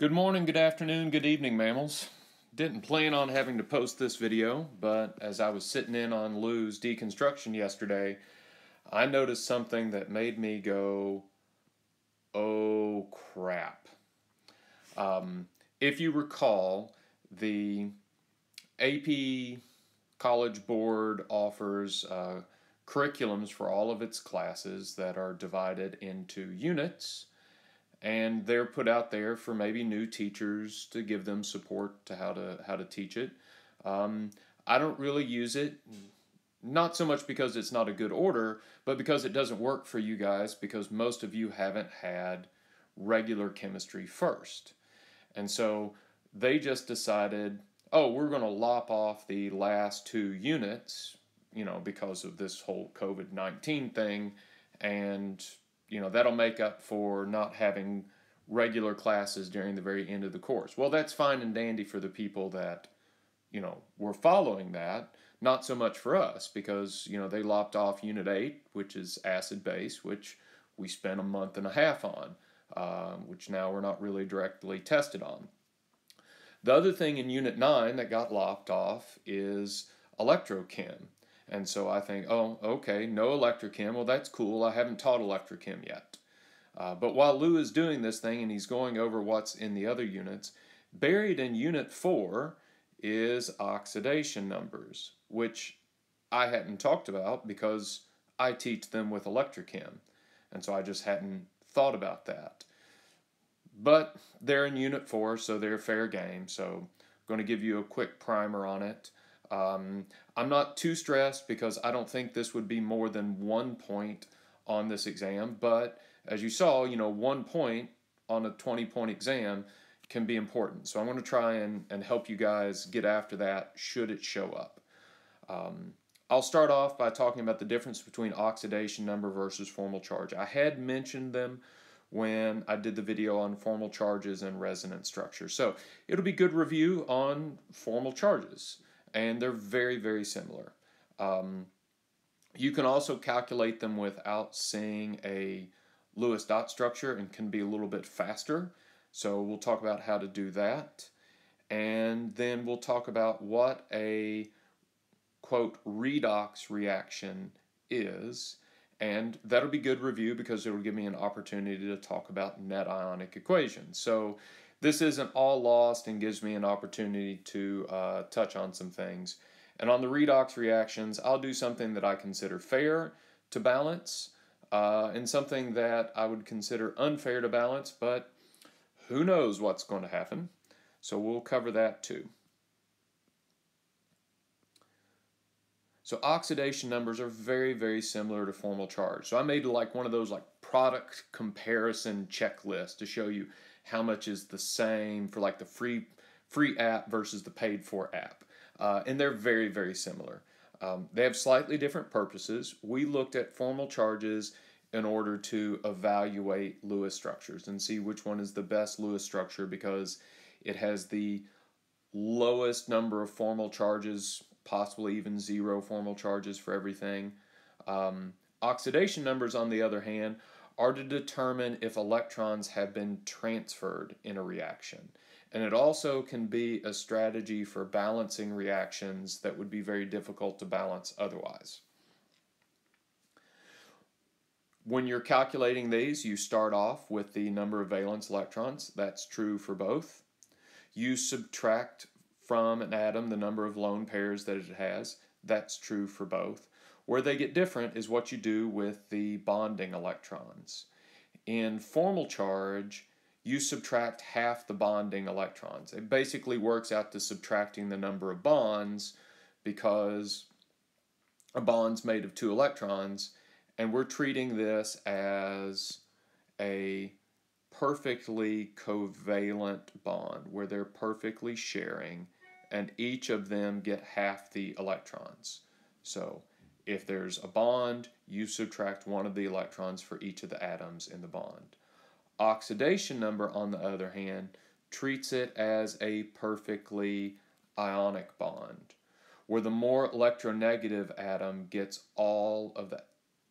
Good morning, good afternoon, good evening, mammals. Didn't plan on having to post this video, but as I was sitting in on Lou's deconstruction yesterday, I noticed something that made me go, oh crap. Um, if you recall, the AP College Board offers uh, curriculums for all of its classes that are divided into units and they're put out there for maybe new teachers to give them support to how to how to teach it. Um, I don't really use it, not so much because it's not a good order, but because it doesn't work for you guys because most of you haven't had regular chemistry first, and so they just decided, oh, we're going to lop off the last two units, you know, because of this whole COVID nineteen thing, and you know that'll make up for not having regular classes during the very end of the course. Well, that's fine and dandy for the people that you know were following that. Not so much for us because you know they lopped off Unit Eight, which is acid base, which we spent a month and a half on, uh, which now we're not really directly tested on. The other thing in Unit 9 that got lopped off is electrochem. And so I think, oh, okay, no electrochem. Well, that's cool. I haven't taught electrochem yet. Uh, but while Lou is doing this thing and he's going over what's in the other units, buried in Unit 4 is oxidation numbers, which I hadn't talked about because I teach them with electrochem. And so I just hadn't thought about that. But they're in Unit 4, so they're fair game. So I'm going to give you a quick primer on it. Um, I'm not too stressed because I don't think this would be more than one point on this exam, but as you saw, you know, one point on a 20 point exam can be important. So I'm going to try and, and help you guys get after that should it show up. Um, I'll start off by talking about the difference between oxidation number versus formal charge. I had mentioned them when I did the video on formal charges and resonance structure. So it'll be good review on formal charges and they're very, very similar. Um, you can also calculate them without seeing a Lewis dot structure and can be a little bit faster. So we'll talk about how to do that. And then we'll talk about what a quote redox reaction is. And that'll be good review because it will give me an opportunity to talk about net ionic equations. So this isn't all lost and gives me an opportunity to uh, touch on some things. And on the redox reactions, I'll do something that I consider fair to balance uh, and something that I would consider unfair to balance, but who knows what's going to happen. So we'll cover that too. So oxidation numbers are very, very similar to formal charge. So I made like one of those like product comparison checklists to show you how much is the same for like the free free app versus the paid for app. Uh, and they're very, very similar. Um, they have slightly different purposes. We looked at formal charges in order to evaluate Lewis structures and see which one is the best Lewis structure because it has the lowest number of formal charges, possibly even zero formal charges for everything. Um, oxidation numbers, on the other hand, are to determine if electrons have been transferred in a reaction. And it also can be a strategy for balancing reactions that would be very difficult to balance otherwise. When you're calculating these, you start off with the number of valence electrons. That's true for both. You subtract from an atom the number of lone pairs that it has. That's true for both. Where they get different is what you do with the bonding electrons. In formal charge, you subtract half the bonding electrons. It basically works out to subtracting the number of bonds because a bond's made of two electrons, and we're treating this as a perfectly covalent bond where they're perfectly sharing and each of them get half the electrons. So if there's a bond, you subtract one of the electrons for each of the atoms in the bond. Oxidation number, on the other hand, treats it as a perfectly ionic bond, where the more electronegative atom gets all of the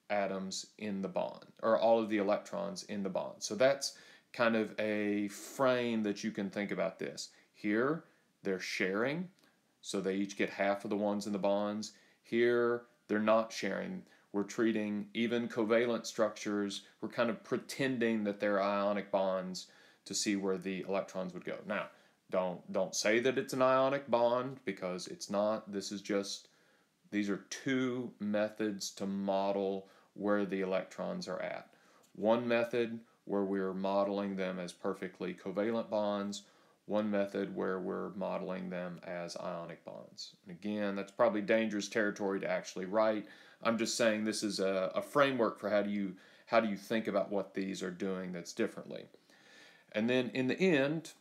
atoms in the bond, or all of the electrons in the bond. So that's kind of a frame that you can think about this. Here, they're sharing, so they each get half of the ones in the bonds. Here, they're not sharing. We're treating even covalent structures, we're kind of pretending that they're ionic bonds to see where the electrons would go. Now, don't don't say that it's an ionic bond because it's not. This is just these are two methods to model where the electrons are at. One method where we're modeling them as perfectly covalent bonds, one method where we're modeling them as ionic bonds. And again, that's probably dangerous territory to actually write. I'm just saying this is a, a framework for how do you how do you think about what these are doing that's differently. And then in the end,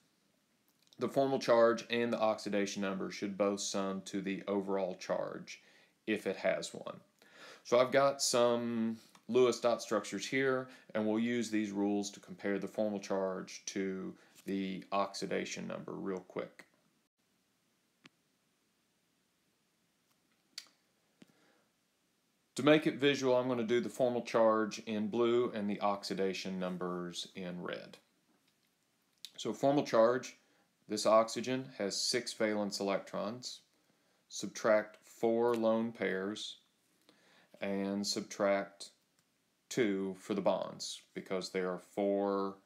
the formal charge and the oxidation number should both sum to the overall charge if it has one. So I've got some Lewis dot structures here, and we'll use these rules to compare the formal charge to the oxidation number real quick. To make it visual, I'm going to do the formal charge in blue and the oxidation numbers in red. So formal charge, this oxygen has six valence electrons. Subtract four lone pairs and subtract 2 for the bonds because there are four,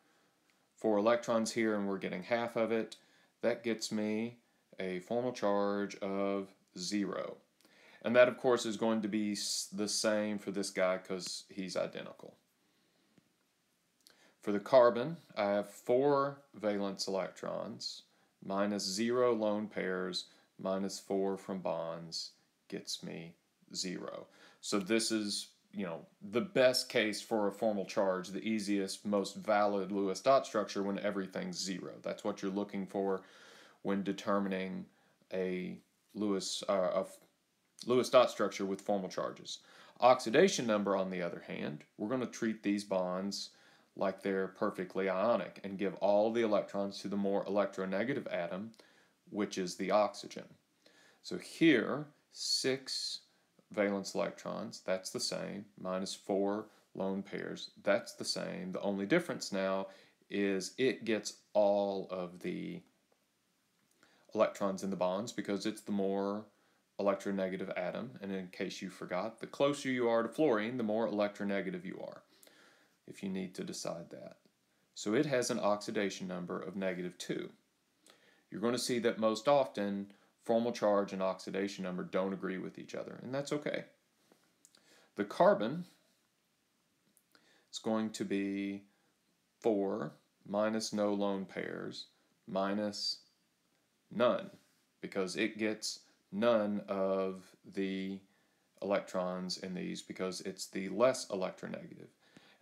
four electrons here and we're getting half of it. That gets me a formal charge of 0. And that, of course, is going to be the same for this guy because he's identical. For the carbon, I have four valence electrons, minus zero lone pairs, minus four from bonds, gets me zero. So this is you know, the best case for a formal charge, the easiest, most valid Lewis dot structure when everything's zero. That's what you're looking for when determining a Lewis uh, a Lewis dot structure with formal charges. Oxidation number, on the other hand, we're going to treat these bonds like they're perfectly ionic and give all the electrons to the more electronegative atom, which is the oxygen. So here, 6 valence electrons, that's the same, minus 4 lone pairs, that's the same. The only difference now is it gets all of the electrons in the bonds because it's the more electronegative atom. And in case you forgot, the closer you are to fluorine, the more electronegative you are, if you need to decide that. So it has an oxidation number of negative 2. You're going to see that most often formal charge and oxidation number don't agree with each other, and that's okay. The carbon is going to be 4 minus no lone pairs minus none because it gets none of the electrons in these because it's the less electronegative.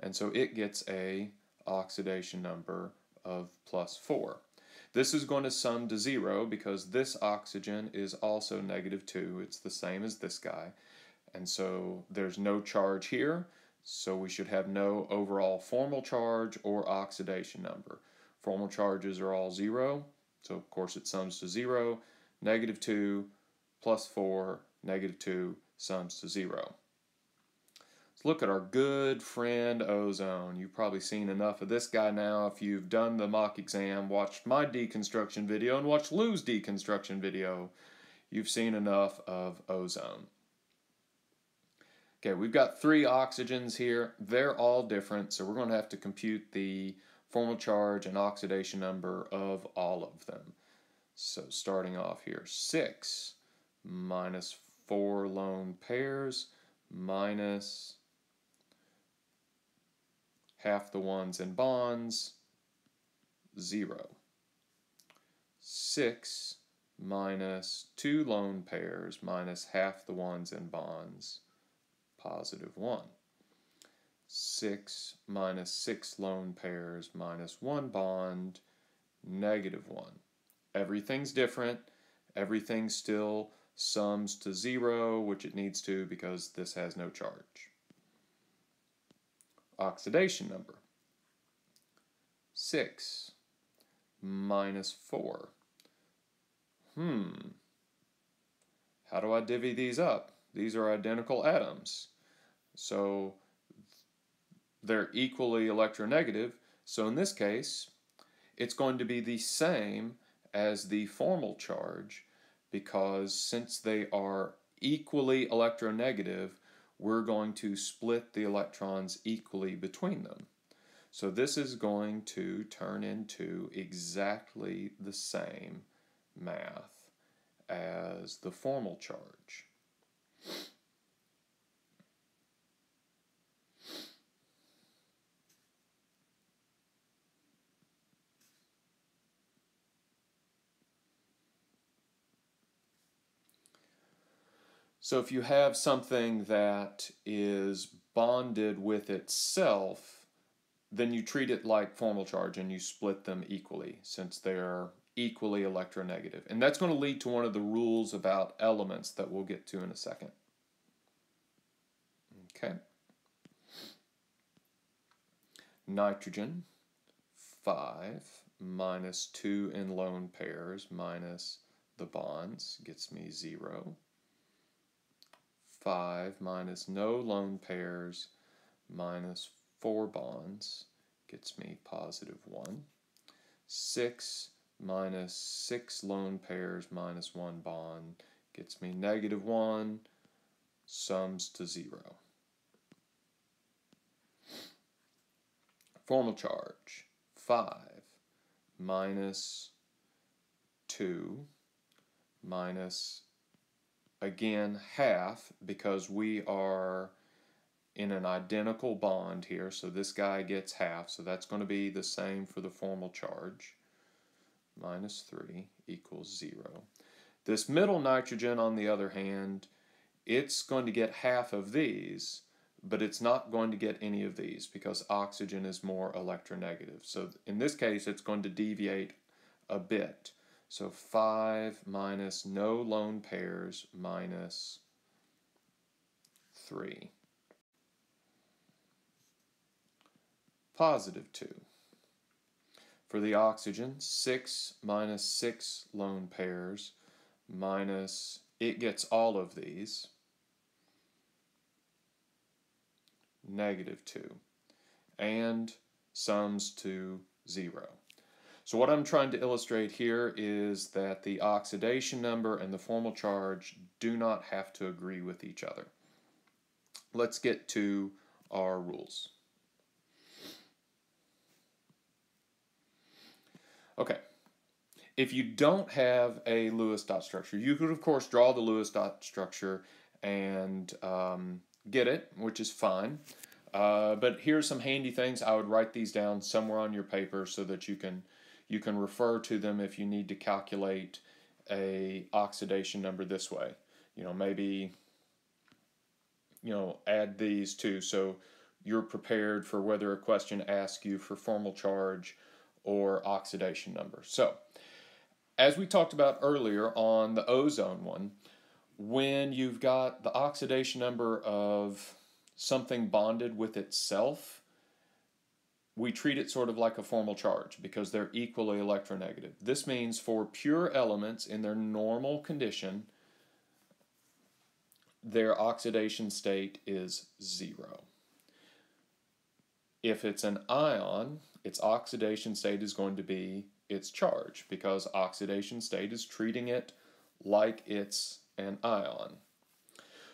And so it gets a oxidation number of plus 4. This is going to sum to zero because this oxygen is also negative 2. It's the same as this guy. And so there's no charge here, so we should have no overall formal charge or oxidation number. Formal charges are all 0, so of course it sums to 0. Negative 2 plus 4, negative 2 sums to 0. Let's look at our good friend ozone. You've probably seen enough of this guy now if you've done the mock exam, watched my deconstruction video, and watched Lou's deconstruction video. You've seen enough of ozone. Okay, we've got three oxygens here. They're all different, so we're going to have to compute the formal charge and oxidation number of all of them. So starting off here, 6 minus 4 lone pairs minus half the ones in bonds, 0. 6 minus 2 lone pairs minus half the ones in bonds, positive 1. 6 minus 6 lone pairs minus 1 bond, negative 1. Everything's different. Everything still sums to 0, which it needs to because this has no charge oxidation number. 6 minus 4. Hmm. How do I divvy these up? These are identical atoms. So they're equally electronegative. So in this case, it's going to be the same as the formal charge because since they are equally electronegative, we're going to split the electrons equally between them. So this is going to turn into exactly the same math as the formal charge. So if you have something that is bonded with itself, then you treat it like formal charge and you split them equally since they're equally electronegative. And that's going to lead to one of the rules about elements that we'll get to in a second. Okay. Nitrogen, 5 minus 2 in lone pairs minus the bonds gets me 0. 5 minus no lone pairs minus 4 bonds gets me positive 1. 6 minus 6 lone pairs minus 1 bond gets me negative 1, sums to 0. Formal charge 5 minus 2 minus again half because we are in an identical bond here. So this guy gets half so that's going to be the same for the formal charge. Minus 3 equals 0 this middle nitrogen on the other hand it's going to get half of these but it's not going to get any of these because oxygen is more electronegative. So in this case it's going to deviate a bit so 5 minus no lone pairs minus 3. Positive 2. For the oxygen, 6 minus 6 lone pairs minus, it gets all of these, negative 2. And sums to 0. So what I'm trying to illustrate here is that the oxidation number and the formal charge do not have to agree with each other. Let's get to our rules. Okay, if you don't have a Lewis dot structure, you could of course draw the Lewis dot structure and um, get it, which is fine. Uh, but here's some handy things. I would write these down somewhere on your paper so that you can you can refer to them if you need to calculate a oxidation number this way. You know, maybe you know, add these two so you're prepared for whether a question asks you for formal charge or oxidation number. So, as we talked about earlier on the ozone one, when you've got the oxidation number of something bonded with itself, we treat it sort of like a formal charge because they're equally electronegative. This means for pure elements in their normal condition, their oxidation state is zero. If it's an ion, its oxidation state is going to be its charge because oxidation state is treating it like it's an ion.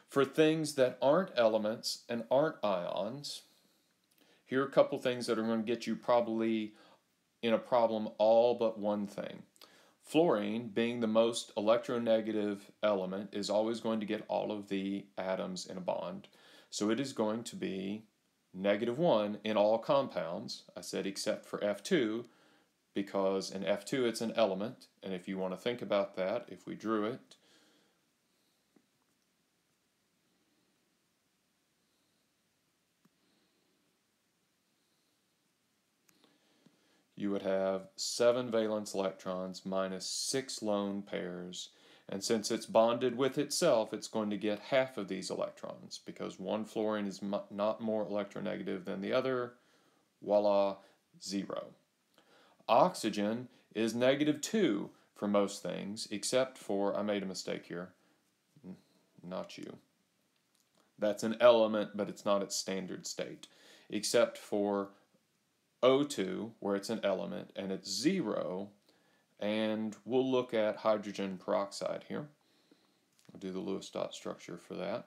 For things that aren't elements and aren't ions, here are a couple things that are going to get you probably in a problem all but one thing. Fluorine, being the most electronegative element, is always going to get all of the atoms in a bond. So it is going to be negative 1 in all compounds. I said except for F2 because in F2 it's an element. And if you want to think about that, if we drew it, you would have seven valence electrons minus six lone pairs. And since it's bonded with itself, it's going to get half of these electrons because one fluorine is not more electronegative than the other. Voila, zero. Oxygen is negative two for most things, except for, I made a mistake here, not you. That's an element, but it's not its standard state, except for O2, where it's an element, and it's 0. And we'll look at hydrogen peroxide here. I'll do the Lewis dot structure for that.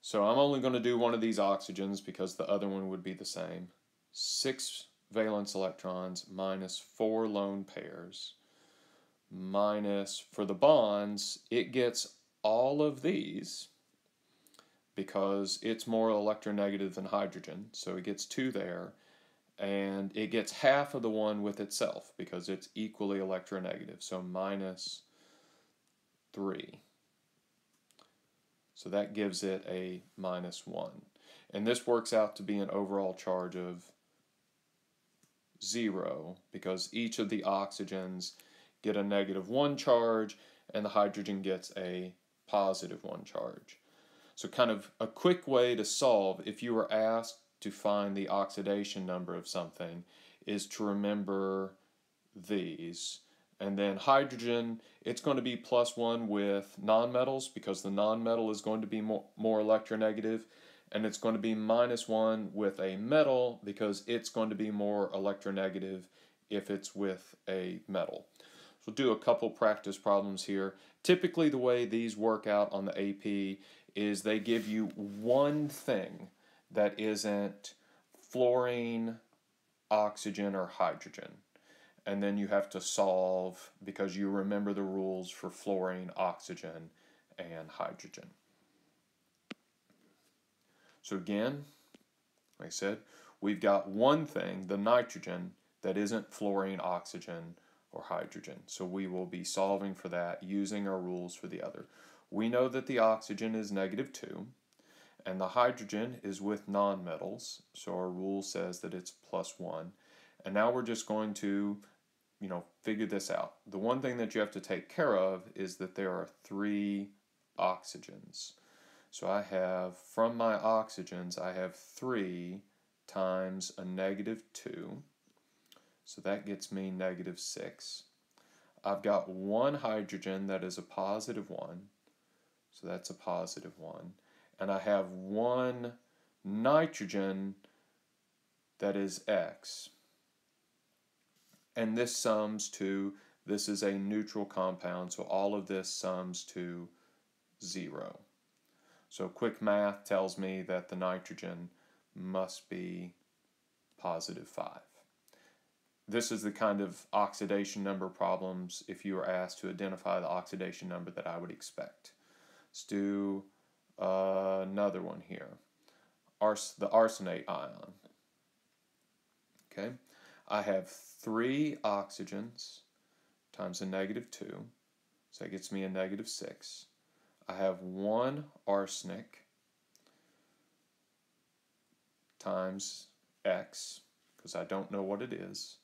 So I'm only going to do one of these oxygens because the other one would be the same. Six valence electrons minus four lone pairs minus, for the bonds, it gets all of these because it's more electronegative than hydrogen, so it gets two there, and it gets half of the one with itself because it's equally electronegative, so minus 3. So that gives it a minus 1. And this works out to be an overall charge of 0 because each of the oxygens get a negative 1 charge and the hydrogen gets a positive 1 charge. So kind of a quick way to solve if you were asked to find the oxidation number of something is to remember these. And then hydrogen, it's going to be plus one with nonmetals because the nonmetal is going to be more, more electronegative. And it's going to be minus one with a metal because it's going to be more electronegative if it's with a metal. So we'll do a couple practice problems here. Typically the way these work out on the AP is they give you one thing that isn't fluorine, oxygen, or hydrogen and then you have to solve because you remember the rules for fluorine, oxygen, and hydrogen. So again, like I said, we've got one thing, the nitrogen, that isn't fluorine, oxygen, or hydrogen. So we will be solving for that using our rules for the other. We know that the oxygen is negative 2, and the hydrogen is with nonmetals, so our rule says that it's plus 1. And now we're just going to you know, figure this out. The one thing that you have to take care of is that there are three oxygens. So I have, from my oxygens, I have 3 times a negative 2. So that gets me negative 6. I've got one hydrogen that is a positive 1. So that's a positive 1. And I have one nitrogen that is X and this sums to, this is a neutral compound, so all of this sums to zero. So quick math tells me that the nitrogen must be positive 5. This is the kind of oxidation number problems, if you were asked to identify the oxidation number that I would expect. Let's do uh, another one here. Ars the arsenate ion. Okay, I have three oxygens times a negative 2, so that gets me a negative 6. I have one arsenic times x, because I don't know what it is,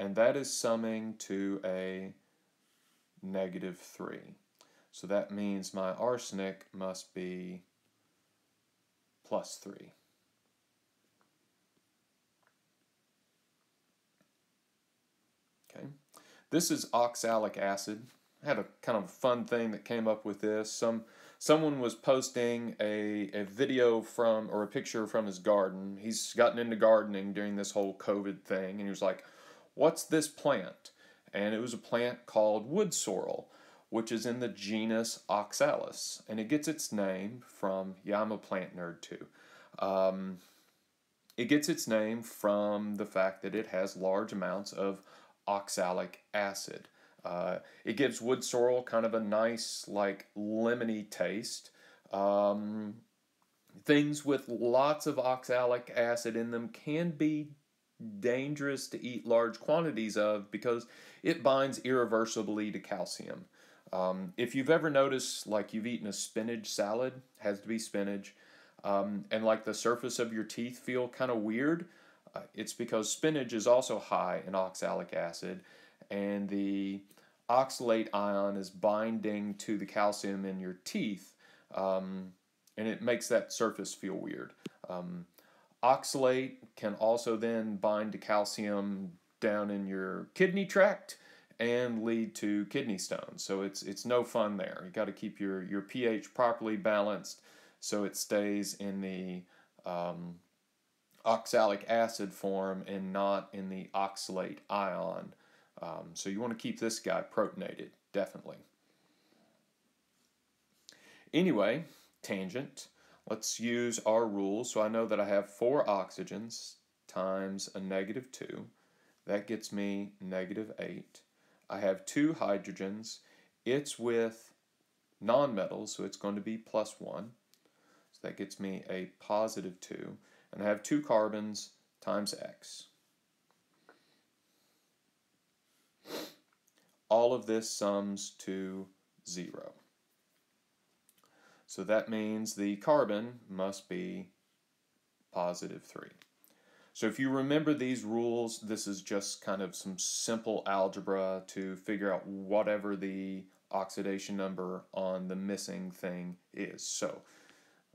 and that is summing to a negative 3. So that means my arsenic must be plus 3. Okay, This is oxalic acid. I had a kind of fun thing that came up with this. Some someone was posting a, a video from or a picture from his garden. He's gotten into gardening during this whole COVID thing, and he was like, "What's this plant?" And it was a plant called wood sorrel, which is in the genus Oxalis, and it gets its name from yeah, I'm a plant nerd too. Um, it gets its name from the fact that it has large amounts of oxalic acid. Uh, it gives wood sorrel kind of a nice, like, lemony taste. Um, things with lots of oxalic acid in them can be dangerous to eat large quantities of because it binds irreversibly to calcium. Um, if you've ever noticed, like you've eaten a spinach salad, has to be spinach, um, and like the surface of your teeth feel kind of weird, uh, it's because spinach is also high in oxalic acid, and the oxalate ion is binding to the calcium in your teeth, um, and it makes that surface feel weird. Um, oxalate can also then bind to calcium down in your kidney tract, and lead to kidney stones. So it's it's no fun there. You got to keep your your pH properly balanced so it stays in the um, oxalic acid form and not in the oxalate ion. Um, so you want to keep this guy protonated, definitely. Anyway, tangent. Let's use our rules. So I know that I have four oxygens times a negative 2. That gets me negative 8. I have two hydrogens. It's with nonmetals, so it's going to be plus 1. So that gets me a positive 2 and I have two carbons times x. All of this sums to 0. So that means the carbon must be positive 3. So if you remember these rules, this is just kind of some simple algebra to figure out whatever the oxidation number on the missing thing is. So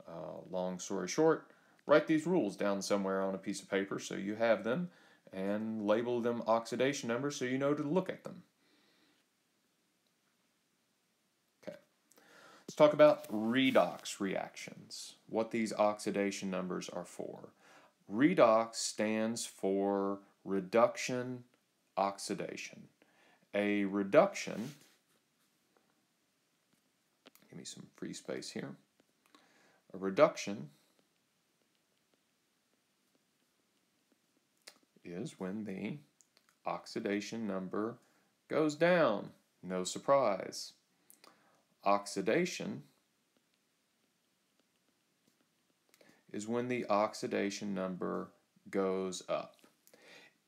uh, long story short, write these rules down somewhere on a piece of paper so you have them and label them oxidation numbers so you know to look at them. Let's talk about redox reactions, what these oxidation numbers are for. Redox stands for reduction oxidation. A reduction, give me some free space here. A reduction is when the oxidation number goes down. No surprise. Oxidation is when the oxidation number goes up.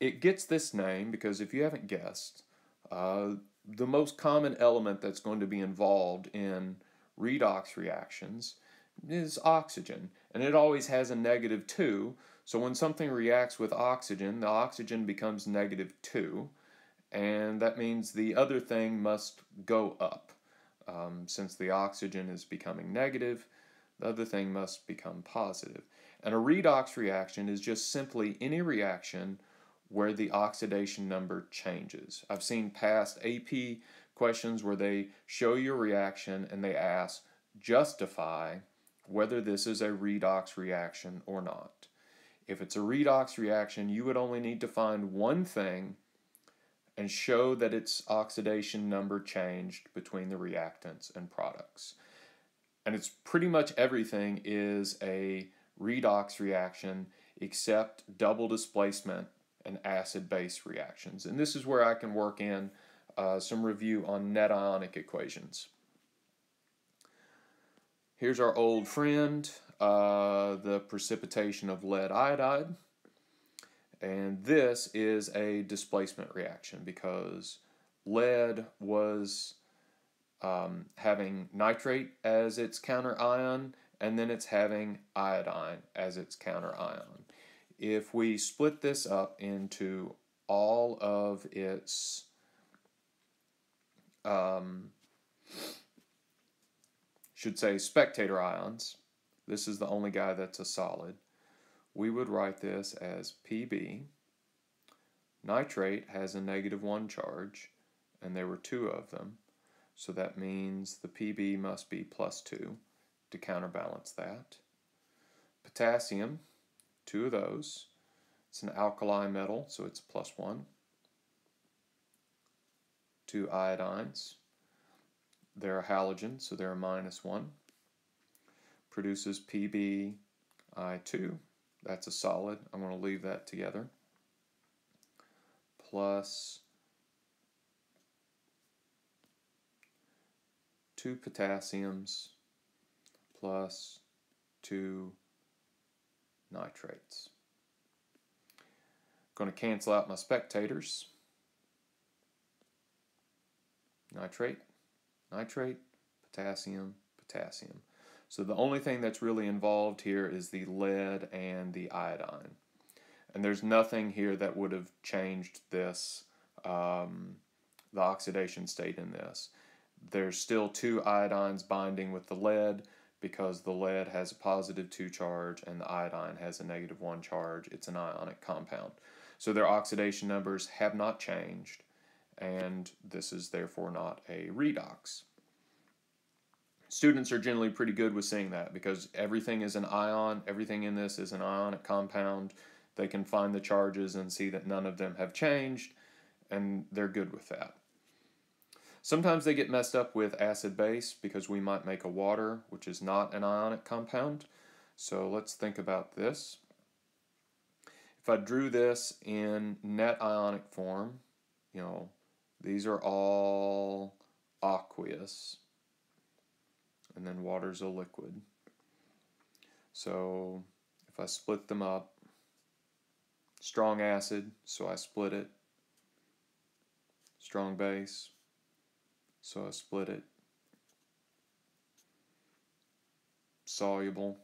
It gets this name because if you haven't guessed, uh, the most common element that's going to be involved in redox reactions is oxygen, and it always has a negative 2, so when something reacts with oxygen, the oxygen becomes negative 2, and that means the other thing must go up. Um, since the oxygen is becoming negative, the other thing must become positive. And a redox reaction is just simply any reaction where the oxidation number changes. I've seen past AP questions where they show you a reaction and they ask, justify whether this is a redox reaction or not. If it's a redox reaction, you would only need to find one thing and show that its oxidation number changed between the reactants and products. And it's pretty much everything is a redox reaction except double displacement and acid-base reactions. And this is where I can work in uh, some review on net ionic equations. Here's our old friend, uh, the precipitation of lead iodide. And this is a displacement reaction because lead was um, having nitrate as its counter ion, and then it's having iodine as its counter ion. If we split this up into all of its um, should say spectator ions, this is the only guy that's a solid, we would write this as Pb. Nitrate has a negative 1 charge, and there were two of them, so that means the Pb must be plus 2 to counterbalance that. Potassium, two of those. It's an alkali metal, so it's plus 1. Two iodines, they're a halogen, so they're a minus 1. Produces PbI2. That's a solid. I'm going to leave that together. Plus 2 potassiums plus 2 nitrates. I'm Going to cancel out my spectators. Nitrate nitrate, potassium, potassium. So the only thing that's really involved here is the lead and the iodine. And there's nothing here that would have changed this, um, the oxidation state in this. There's still two iodines binding with the lead because the lead has a positive 2 charge and the iodine has a negative 1 charge. It's an ionic compound. So their oxidation numbers have not changed and this is therefore not a redox. Students are generally pretty good with seeing that because everything is an ion, everything in this is an ionic compound. They can find the charges and see that none of them have changed, and they're good with that. Sometimes they get messed up with acid base because we might make a water, which is not an ionic compound. So let's think about this. If I drew this in net ionic form, you know, these are all aqueous, and then water's a liquid. So if I split them up, strong acid, so I split it, strong base, so I split it. Soluble,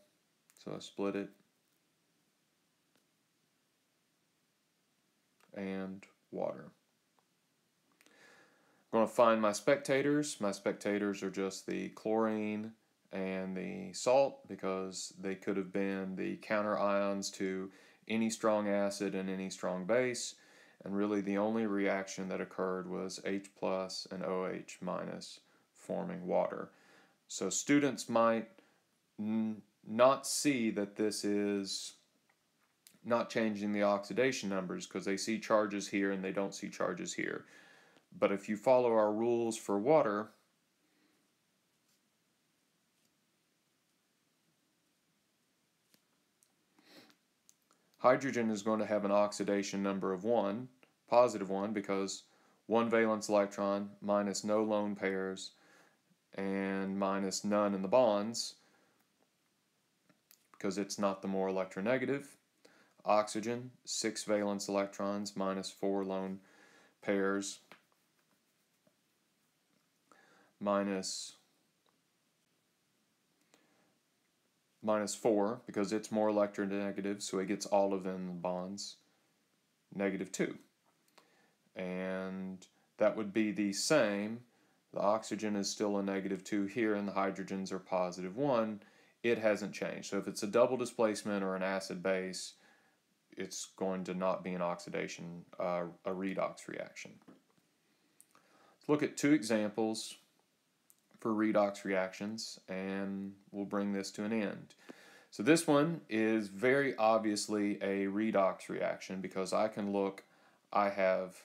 so I split it. And water. I'm going to find my spectators. My spectators are just the chlorine and the salt because they could have been the counter ions to any strong acid and any strong base and really the only reaction that occurred was H plus and OH minus forming water. So students might not see that this is not changing the oxidation numbers because they see charges here and they don't see charges here. But if you follow our rules for water, Hydrogen is going to have an oxidation number of 1, positive 1, because one valence electron minus no lone pairs and minus none in the bonds because it's not the more electronegative. Oxygen, 6 valence electrons minus 4 lone pairs minus minus 4 because it's more electronegative, so it gets all of them bonds, negative 2. And that would be the same. The oxygen is still a negative 2 here, and the hydrogens are positive 1. It hasn't changed. So if it's a double displacement or an acid base, it's going to not be an oxidation, uh, a redox reaction. Let's look at two examples for redox reactions and we'll bring this to an end. So this one is very obviously a redox reaction because I can look, I have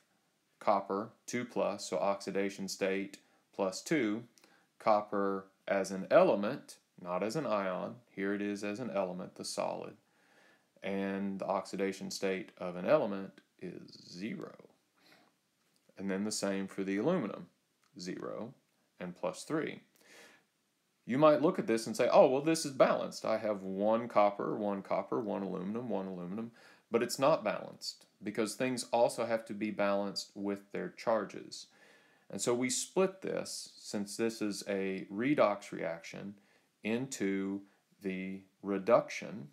copper 2 plus, so oxidation state plus 2, copper as an element, not as an ion, here it is as an element, the solid, and the oxidation state of an element is 0. And then the same for the aluminum, 0 and plus 3. You might look at this and say, oh, well, this is balanced. I have one copper, one copper, one aluminum, one aluminum, but it's not balanced because things also have to be balanced with their charges. And so we split this, since this is a redox reaction, into the reduction.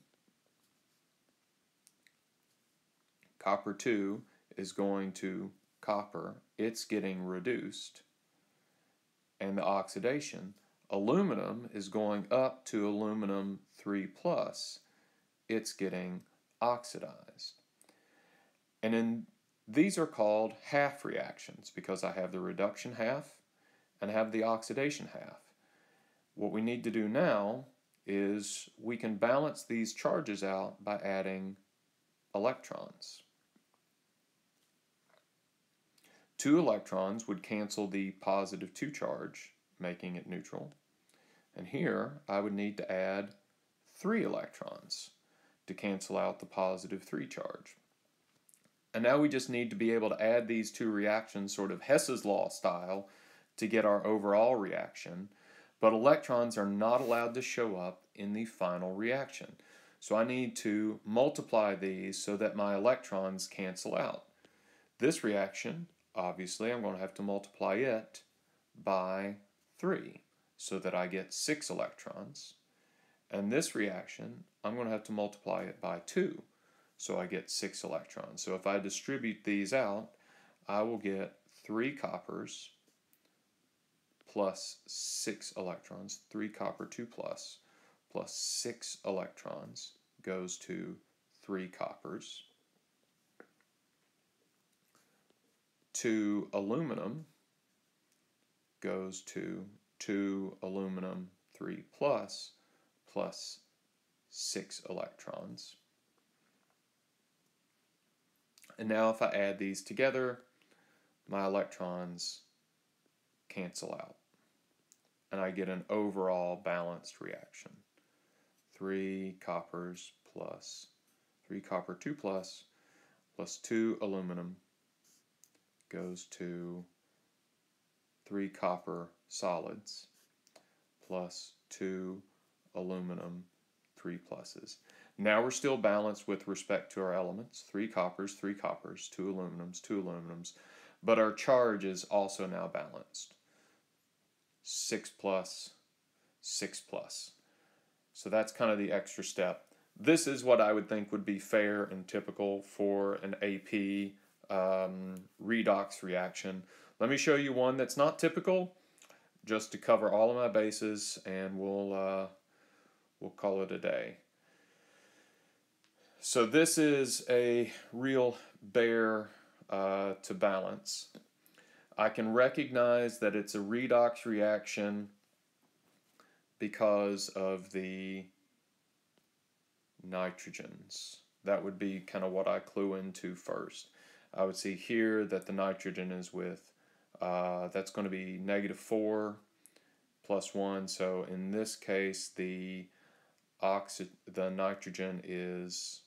Copper 2 is going to copper, it's getting reduced and the oxidation. Aluminum is going up to aluminum 3 plus. It's getting oxidized. And in these are called half reactions because I have the reduction half and have the oxidation half. What we need to do now is we can balance these charges out by adding electrons. Two electrons would cancel the positive 2 charge, making it neutral. And here I would need to add three electrons to cancel out the positive 3 charge. And now we just need to be able to add these two reactions sort of Hess's law style to get our overall reaction, but electrons are not allowed to show up in the final reaction. So I need to multiply these so that my electrons cancel out. This reaction obviously I'm going to have to multiply it by 3 so that I get 6 electrons. And this reaction, I'm going to have to multiply it by 2 so I get 6 electrons. So if I distribute these out, I will get 3 coppers plus 6 electrons, 3 copper 2 plus, plus 6 electrons goes to 3 coppers 2 aluminum goes to 2 aluminum 3 plus plus 6 electrons. And now if I add these together, my electrons cancel out. And I get an overall balanced reaction. 3 coppers plus 3 copper 2 plus plus 2 aluminum goes to 3 copper solids plus 2 aluminum 3 pluses. Now we're still balanced with respect to our elements. 3 coppers, 3 coppers, 2 aluminums, 2 aluminums. But our charge is also now balanced. 6 plus, 6 plus. So that's kind of the extra step. This is what I would think would be fair and typical for an AP um, redox reaction. Let me show you one that's not typical, just to cover all of my bases, and we'll uh, we'll call it a day. So this is a real bear uh, to balance. I can recognize that it's a redox reaction because of the nitrogens. That would be kind of what I clue into first. I would see here that the nitrogen is with, uh, that's going to be negative 4 plus 1. So in this case, the, oxy the nitrogen is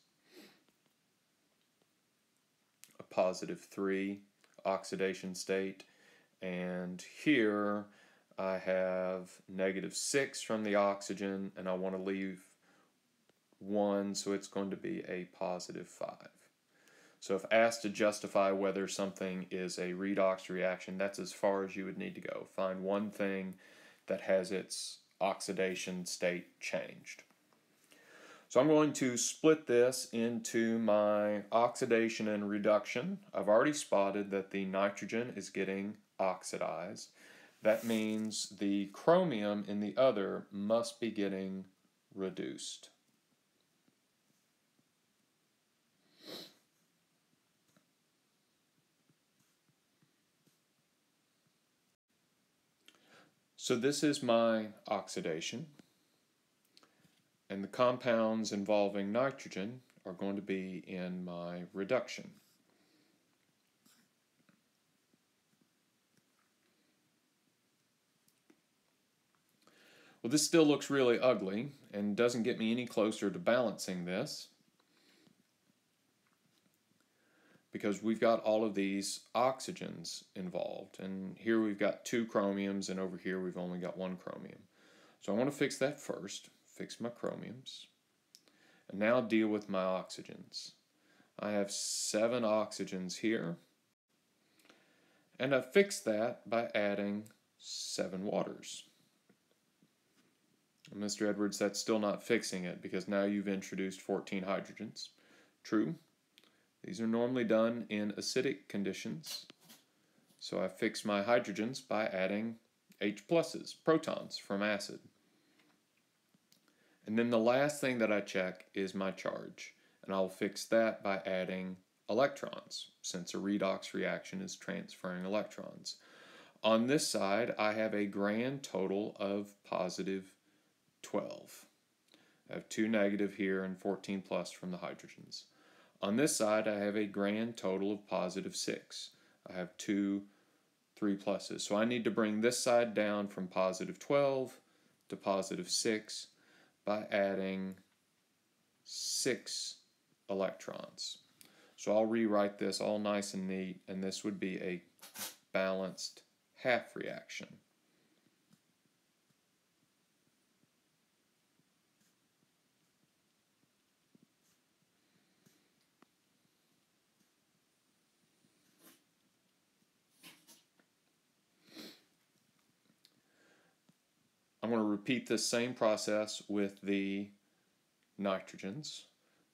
a positive 3 oxidation state. And here I have negative 6 from the oxygen, and I want to leave 1, so it's going to be a positive 5. So if asked to justify whether something is a redox reaction, that's as far as you would need to go. Find one thing that has its oxidation state changed. So I'm going to split this into my oxidation and reduction. I've already spotted that the nitrogen is getting oxidized. That means the chromium in the other must be getting reduced. So this is my oxidation. And the compounds involving nitrogen are going to be in my reduction. Well, this still looks really ugly and doesn't get me any closer to balancing this. Because we've got all of these oxygens involved. And here we've got two chromiums, and over here we've only got one chromium. So I want to fix that first, fix my chromiums. And now deal with my oxygens. I have seven oxygens here. And I fix that by adding seven waters. Mr. Edwards, that's still not fixing it because now you've introduced 14 hydrogens. True, these are normally done in acidic conditions. So I fix my hydrogens by adding H pluses, protons from acid. And then the last thing that I check is my charge. And I'll fix that by adding electrons, since a redox reaction is transferring electrons. On this side, I have a grand total of positive 12. I have two negative here and 14 plus from the hydrogens. On this side, I have a grand total of positive 6. I have two 3 pluses. So I need to bring this side down from positive 12 to positive 6 by adding 6 electrons. So I'll rewrite this all nice and neat, and this would be a balanced half reaction. I'm going to repeat this same process with the nitrogens.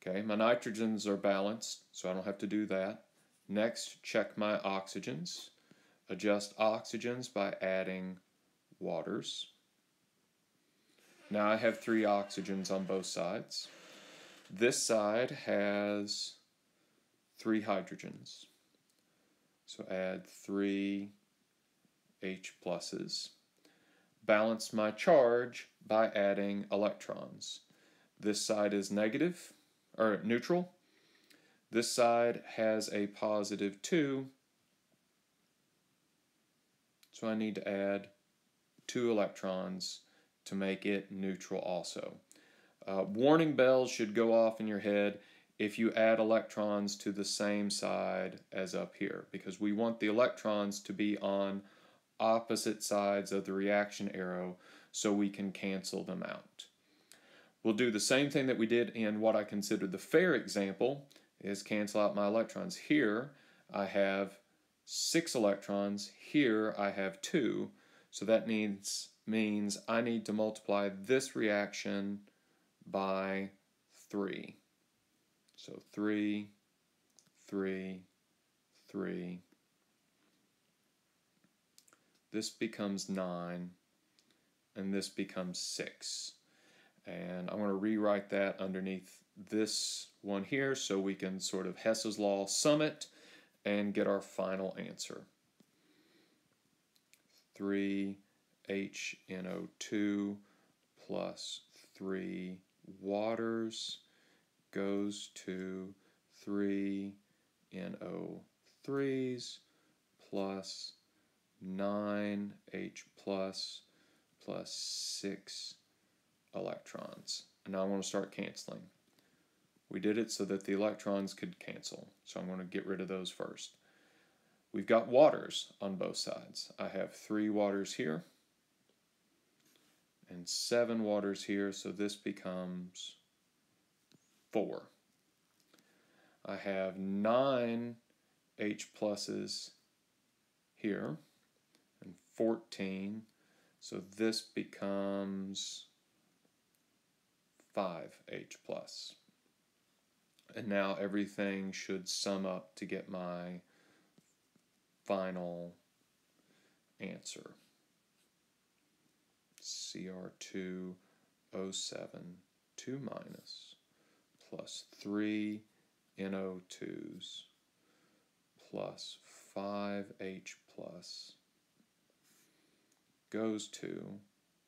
Okay, my nitrogens are balanced, so I don't have to do that. Next, check my oxygens. Adjust oxygens by adding waters. Now I have three oxygens on both sides. This side has three hydrogens. So add 3 H pluses. Balance my charge by adding electrons. This side is negative, or neutral. This side has a positive 2, so I need to add two electrons to make it neutral also. Uh, warning bells should go off in your head if you add electrons to the same side as up here because we want the electrons to be on opposite sides of the reaction arrow so we can cancel them out. We'll do the same thing that we did in what I consider the fair example is cancel out my electrons. Here I have six electrons, here I have two, so that means, means I need to multiply this reaction by 3. So 3, 3, 3. This becomes 9, and this becomes 6. And I'm going to rewrite that underneath this one here so we can sort of Hess's law sum it and get our final answer. 3HNO2 plus 3 waters goes to 3 NO3s plus 9 H plus plus 6 electrons. And now I want to start canceling. We did it so that the electrons could cancel. So I'm going to get rid of those first. We've got waters on both sides. I have three waters here and seven waters here, so this becomes four. I have nine H pluses here 14, so this becomes 5 H plus. And now everything should sum up to get my final answer. CR2 O7 2 minus plus 3 NO2s plus 5H plus goes to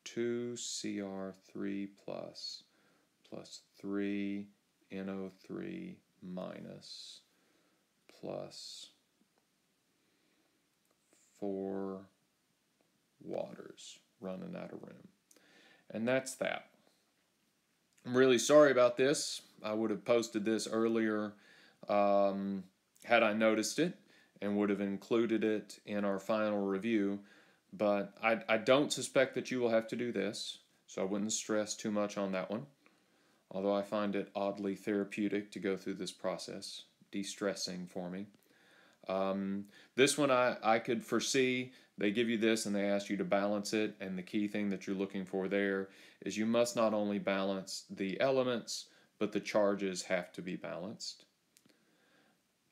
2CR3 plus plus 3 NO3 minus plus 4 waters running out of room. And that's that. I'm really sorry about this. I would have posted this earlier um, had I noticed it and would have included it in our final review. But I, I don't suspect that you will have to do this, so I wouldn't stress too much on that one. Although I find it oddly therapeutic to go through this process, de stressing for me. Um, this one I, I could foresee. They give you this and they ask you to balance it, and the key thing that you're looking for there is you must not only balance the elements, but the charges have to be balanced.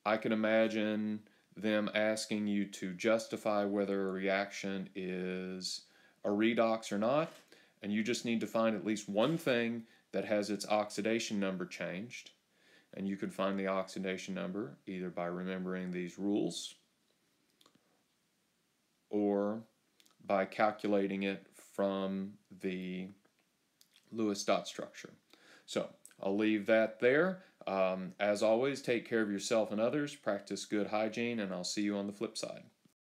I can imagine them asking you to justify whether a reaction is a redox or not, and you just need to find at least one thing that has its oxidation number changed and you can find the oxidation number either by remembering these rules or by calculating it from the Lewis dot structure. So I'll leave that there. Um, as always, take care of yourself and others, practice good hygiene, and I'll see you on the flip side.